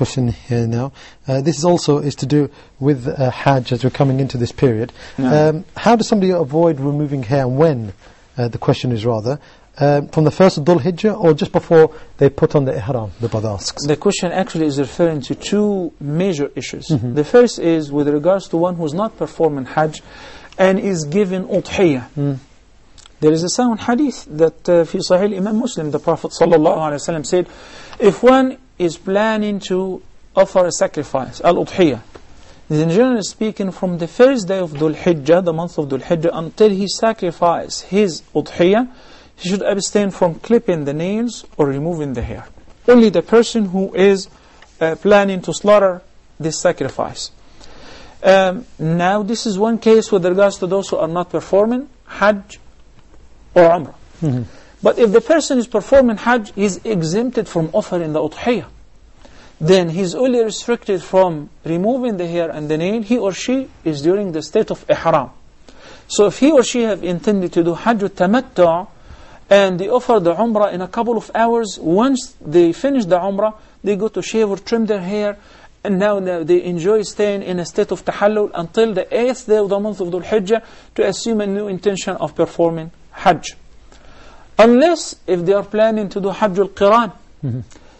question here now. Uh, this is also is to do with uh, Hajj as we're coming into this period. No. Um, how does somebody avoid removing hair and when? Uh, the question is rather. Um, from the first of Dhul Hijjah or just before they put on the ihram, the brother asks. The question actually is referring to two major issues. Mm-hmm. The first is with regards to one who's not performing Hajj and is given udhiyah. Mm. There is a sound hadith that uh, في Sahih Imam Muslim, the Prophet ﷺ said, if one is planning to offer a sacrifice, al-udhiyah, then generally speaking, from the first day of Dhul Hijjah, the month of Dhul Hijjah, until he sacrifices his udhiyah, he should abstain from clipping the nails or removing the hair. Only the person who is uh, planning to slaughter this sacrifice. Um, now, this is one case with regards to those who are not performing Hajj or Umrah. Mhm. But if the person is performing Hajj, he's exempted from offering the udhiyah. Then he's only restricted from removing the hair and the nail. He or she is during the state of ihram. So if he or she have intended to do Hajj tamattu' and they offer the Umrah in a couple of hours, once they finish the Umrah, they go to shave or trim their hair, and now, they enjoy staying in a state of tahallul until the eighth day of the month of Dhul Hijjah to assume a new intention of performing Hajj. Unless if they are planning to do Hajj al-Qiran.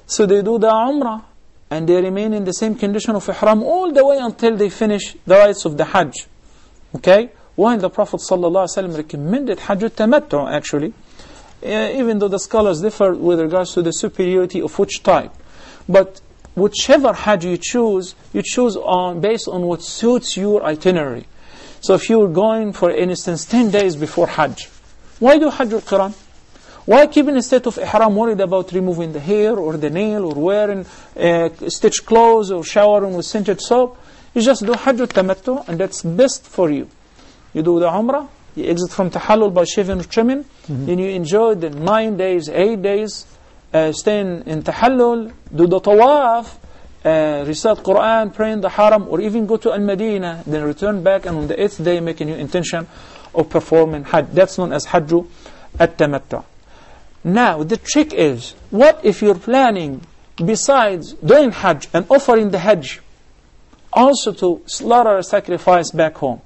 So they do the Umrah and they remain in the same condition of Ihram all the way until they finish the rites of the Hajj. Okay? While the Prophet ﷺ recommended Hajj al-Tamattu actually, uh, even though the scholars differ with regards to the superiority of which type. But whichever Hajj you choose, you choose on based on what suits your itinerary. So if you're going, for instance, 10 days before Hajj, why do Hajj al-Qiran? Why keep in a state of ihram worried about removing the hair or the nail or wearing uh, stitched clothes or showering with scented soap? You just do Hajj al-Tamattu and that's best for you. You do the Umrah, you exit from Tahallul by shaving or trimming, then you enjoy the nine days, eight days, uh, staying in Tahallul, do the Tawaf, uh, recite Quran, pray in the Haram, or even go to Al-Madinah, then return back and on the eighth day make a new intention of performing Hajj. That's known as Hajj at-Tamattu. Now, the trick is, what if you're planning, besides doing Hajj and offering the Hajj, also to slaughter a sacrifice back home?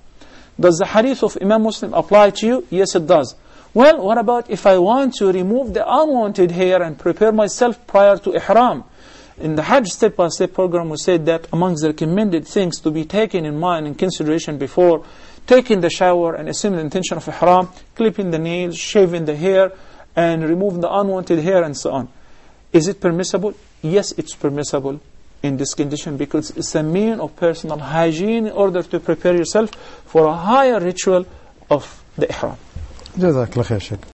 Does the hadith of Imam Muslim apply to you? Yes, it does. Well, what about if I want to remove the unwanted hair and prepare myself prior to Ihram? In the Hajj step-by-step program, we said that amongst the recommended things to be taken in mind and consideration before taking the shower and assuming the intention of Ihram, clipping the nails, shaving the hair, and removing the unwanted hair and so on. Is it permissible? Yes, it's permissible in this condition because it's a mean of personal hygiene in order to prepare yourself for a higher ritual of the Ihram. جزاك الله خير شيخ